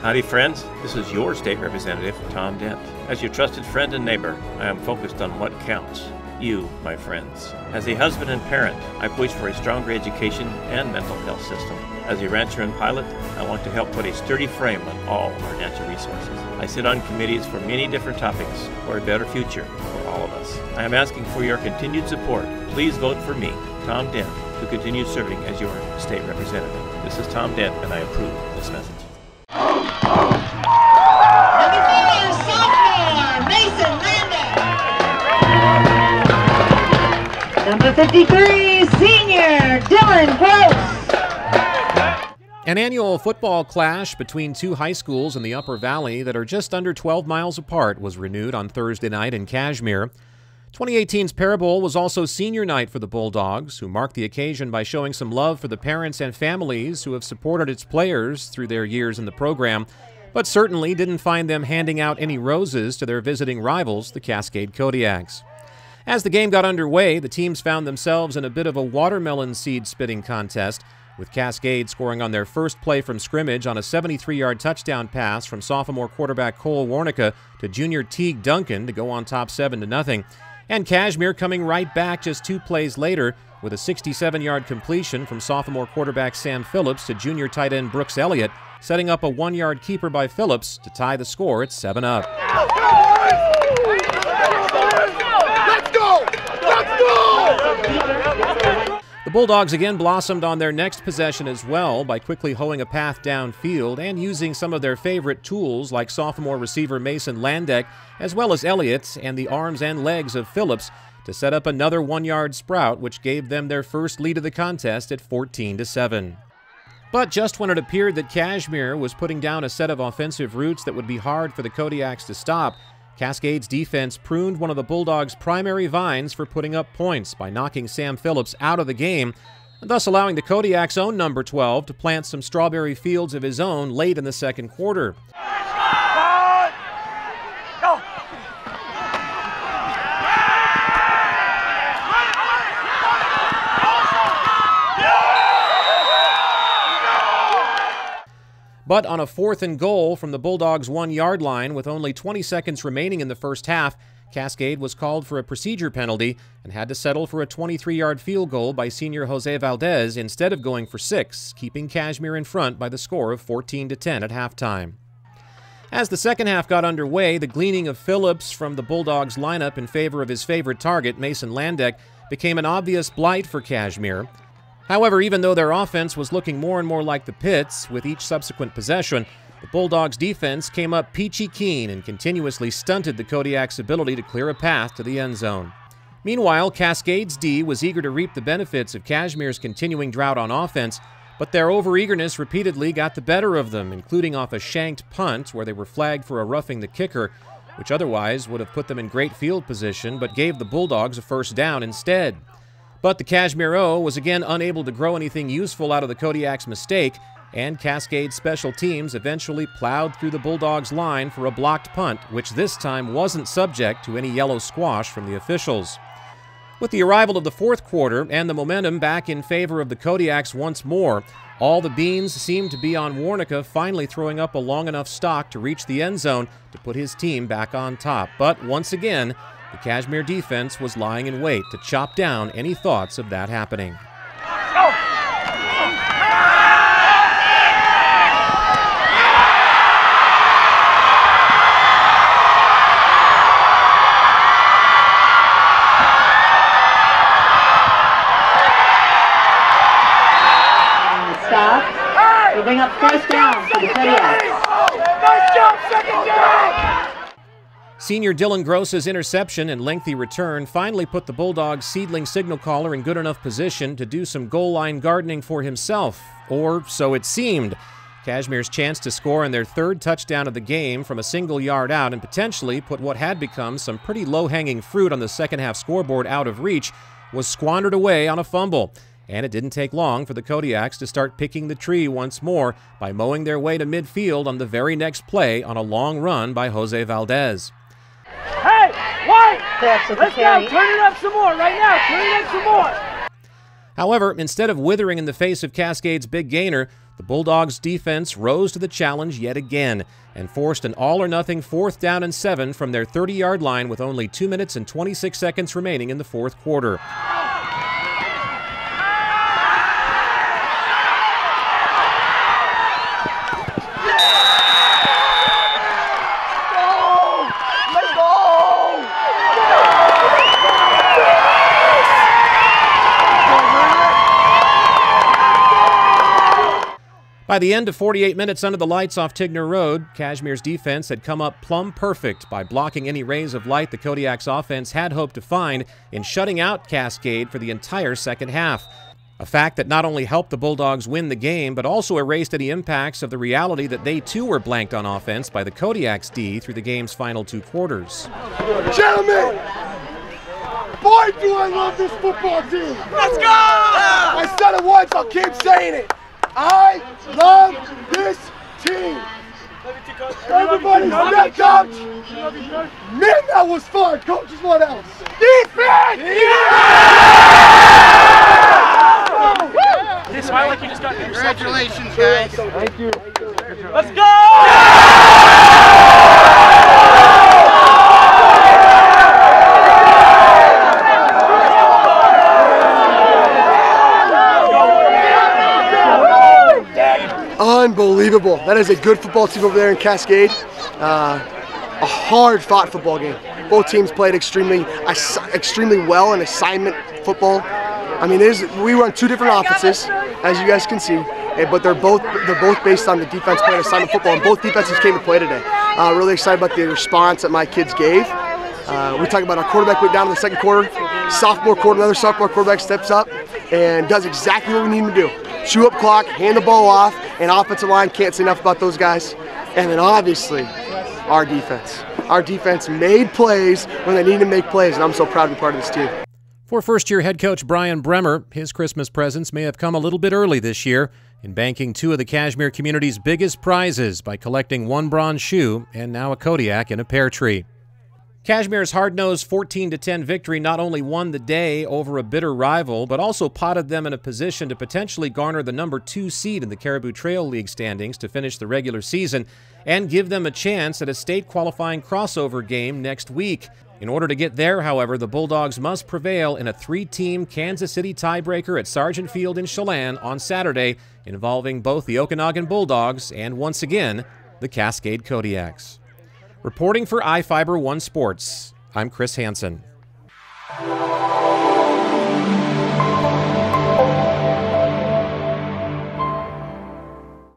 Howdy, friends. This is your state representative, Tom Dent. As your trusted friend and neighbor, I am focused on what counts you, my friends. As a husband and parent, I push for a stronger education and mental health system. As a rancher and pilot, I want to help put a sturdy frame on all our natural resources. I sit on committees for many different topics for a better future for all of us. I am asking for your continued support. Please vote for me, Tom Dent, to continue serving as your state representative. This is Tom Dent, and I approve this message. 53, senior, Dylan Gross. An annual football clash between two high schools in the Upper Valley that are just under 12 miles apart was renewed on Thursday night in Cashmere. 2018's Pear Bowl was also senior night for the Bulldogs, who marked the occasion by showing some love for the parents and families who have supported its players through their years in the program, but certainly didn't find them handing out any roses to their visiting rivals, the Cascade Kodiaks. As the game got underway, the teams found themselves in a bit of a watermelon seed spitting contest, with Cascade scoring on their first play from scrimmage on a 73 yard touchdown pass from sophomore quarterback Cole Warnica to junior Teague Duncan to go on top 7 to nothing. And Cashmere coming right back just two plays later with a 67 yard completion from sophomore quarterback Sam Phillips to junior tight end Brooks Elliott, setting up a one yard keeper by Phillips to tie the score at 7 up. The Bulldogs again blossomed on their next possession as well by quickly hoeing a path downfield and using some of their favorite tools like sophomore receiver Mason Landeck, as well as Elliott and the arms and legs of Phillips to set up another one yard sprout, which gave them their first lead of the contest at 14 to 7. But just when it appeared that Cashmere was putting down a set of offensive routes that would be hard for the Kodiaks to stop, Cascade's defense pruned one of the Bulldogs' primary vines for putting up points by knocking Sam Phillips out of the game, and thus allowing the Kodiaks' own number 12 to plant some strawberry fields of his own late in the second quarter. But on a fourth and goal from the Bulldogs' one yard line with only 20 seconds remaining in the first half, Cascade was called for a procedure penalty and had to settle for a 23 yard field goal by senior Jose Valdez instead of going for six, keeping Cashmere in front by the score of 14 to 10 at halftime. As the second half got underway, the gleaning of Phillips from the Bulldogs lineup in favor of his favorite target, Mason Landeck, became an obvious blight for Cashmere. However, even though their offense was looking more and more like the Pits with each subsequent possession, the Bulldogs' defense came up peachy keen and continuously stunted the Kodiaks' ability to clear a path to the end zone. Meanwhile, Cascades D was eager to reap the benefits of Cashmere's continuing drought on offense, but their overeagerness repeatedly got the better of them, including off a shanked punt where they were flagged for a roughing the kicker, which otherwise would have put them in great field position but gave the Bulldogs a first down instead. But the Cashmere O was again unable to grow anything useful out of the Kodiak's mistake, and Cascade special teams eventually plowed through the Bulldogs' line for a blocked punt, which this time wasn't subject to any yellow squash from the officials. With the arrival of the fourth quarter and the momentum back in favor of the Kodiaks once more, all the beans seemed to be on Warnica finally throwing up a long enough stock to reach the end zone to put his team back on top. But once again, the Cashmere defense was lying in wait to chop down any thoughts of that happening. Stop. Bring up first down for the Kodiaks. Nice job, second down! Senior Dylan Gross's interception and lengthy return finally put the Bulldogs' seedling signal caller in good enough position to do some goal line gardening for himself, or so it seemed. Cashmere's chance to score in their third touchdown of the game from a single yard out and potentially put what had become some pretty low hanging fruit on the second half scoreboard out of reach was squandered away on a fumble. And it didn't take long for the Kodiaks to start picking the tree once more by mowing their way to midfield on the very next play on a long run by Jose Valdez. Hey, White! That's with the Let's go, turn it up some more right now, turn it up some more! However, instead of withering in the face of Cascade's big gainer, The Bulldogs' defense rose to the challenge yet again and forced an all or nothing fourth down and seven from their 30 yard line with only 2 minutes and 26 seconds remaining in the fourth quarter. By the end of 48 minutes under the lights off Tigner Road, Cashmere's defense had come up plumb perfect by blocking any rays of light the Kodiak's offense had hoped to find in shutting out Cascade for the entire second half. A fact that not only helped the Bulldogs win the game, but also erased any impacts of the reality that they too were blanked on offense by the Kodiak's D through the game's final two quarters. Gentlemen, boy, do I love this football team. Let's go! I said it once, I'll keep saying it. I love this team. Everybody step, coach. Man, that was fun. Coaches, what else? Defense! You smile like you just got Congratulations, guys. Thank you. Let's go! Unbelievable. That is a good football team over there in Cascade. Uh, a hard fought football game. Both teams played extremely extremely well in assignment football. I mean, we run two different offenses, as you guys can see, eh, but they're both they're both based on the defense playing assignment football, and both defenses came to play today. Uh, really excited about the response that my kids gave. Uh, we talk about our quarterback went down in the second quarter. Sophomore quarter, another sophomore quarterback steps up and does exactly what we need him to do. Chew up clock, hand the ball off, and offensive line can't say enough about those guys. And then obviously, our defense. Our defense made plays when they needed to make plays, and I'm so proud to be part of this team. For first year head coach Brian Bremer, his Christmas presents may have come a little bit early this year in banking two of the Cashmere community's biggest prizes by collecting one bronze shoe and now a Kodiak in a pear tree. Cashmere's hard-nosed 14-10 victory not only won the day over a bitter rival, but also potted them in a position to potentially garner the number two seed in the Caribou Trail League standings to finish the regular season and give them a chance at a state qualifying crossover game next week. In order to get there, however, the Bulldogs must prevail in a three-team Kansas City tiebreaker at Sargent Field in Chelan on Saturday, involving both the Okanogan Bulldogs and, once again, the Cascade Kodiaks. Reporting for iFiber One Sports, I'm Chris Hansen.